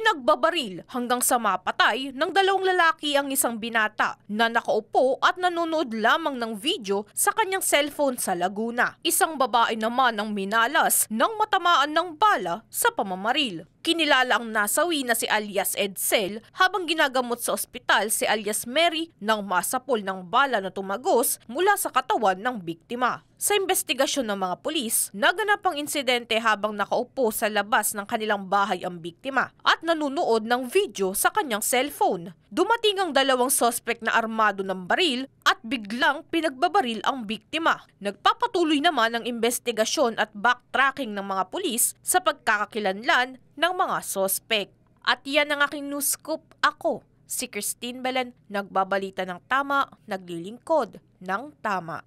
Pinagbabaril hanggang sa mapatay ng dalawang lalaki ang isang binata na nakaupo at nanonood lamang ng video sa kanyang cellphone sa Laguna. Isang babae naman ang minalas ng matamaan ng bala sa pamamaril. Kinilala ang nasawi na si alias Edsel habang ginagamot sa ospital si alias Mary nang masapol ng bala na tumagos mula sa katawan ng biktima. Sa investigasyon ng mga pulis, naganap ang insidente habang nakaupo sa labas ng kanilang bahay ang biktima at nanunood ng video sa kanyang cellphone. Dumating ang dalawang sospek na armado ng baril at biglang pinagbabaril ang biktima. Nagpapatuloy naman ang investigasyon at backtracking ng mga pulis sa pagkakakilanlan ng mga sospek. At yan ang aking news scoop. Ako, si Christine Belen, nagbabalita ng tama, naglilingkod ng tama.